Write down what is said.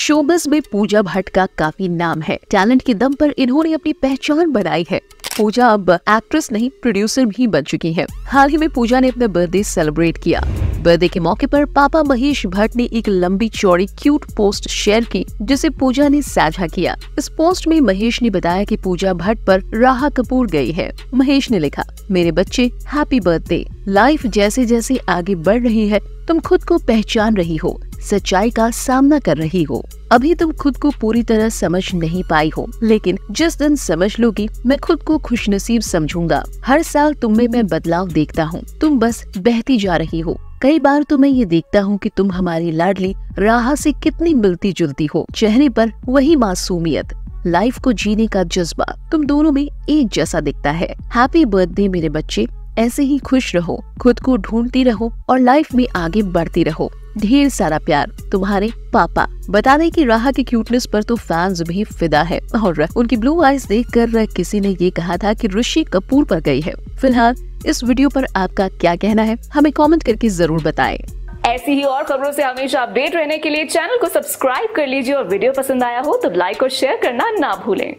शोबस में पूजा भट्ट का काफ़ी नाम है। टैलेंट के दम पर इन्होंने अपनी पहचान बनाई है। पूजा अब एक्ट्रेस नहीं, प्रोड्यूसर भी बन चुकी है। हाल ही में पूजा ने अपना बर्थडे सेलिब्रेट किया। बर्थडे के मौके पर पापा महेश भट्ट ने एक लंबी चौड़ी क्यूट पोस्ट शेयर की, जिसे पूजा ने साझा किया। इस पोस्ट में महेश ने बताया कि पूजा भट्ट पर राहा कपूर गई है। महेश ने लिखा, मेरे बच्चे हैप्पी बर्थडे लाइफ जैसे जैसे आगे बढ़ रही है, तुम खुद को पहचान रही हो। सच्चाई का सामना कर रही हो। अभी तुम खुद को पूरी तरह समझ नहीं पाई हो, लेकिन जिस दिन समझ लोगी, मैं खुद को खुशनसीब समझूँगा। हर साल तुम में मैं बदलाव देखता हूँ। तुम बस बहती जा रही हो। कई बार तो मैं ये देखता हूँ कि तुम हमारी लाडली राह से कितनी मिलती जुलती हो। चेहरे पर वही मासूमियत, लाइफ को जीने का जज्बा, तुम दोनों में एक जैसा दिखता है। हैप्पी बर्थडे मेरे बच्चे। ऐसे ही खुश रहो। खुद को ढूंढती रहो और लाइफ में आगे बढ़ती रहो। ढेर सारा प्यार, तुम्हारे पापा। बता दें कि राह की क्यूटनेस पर तो फैंस भी फिदा है। और उनकी ब्लू आईज देखकर किसी ने ये कहा था कि ऋषि कपूर पर गई है। फ़िलहाल, इस वीडियो पर आपका क्या कहना है? हमें कमेंट करके ज़रूर बताएँ। ऐसी ही और खबरों से हमेशा अपडेट रहने के लिए चैनल को सब्सक्राइब कर लीजिए और वीडियो पसंद आया हो तो लाइक और शेयर करना ना भूलें।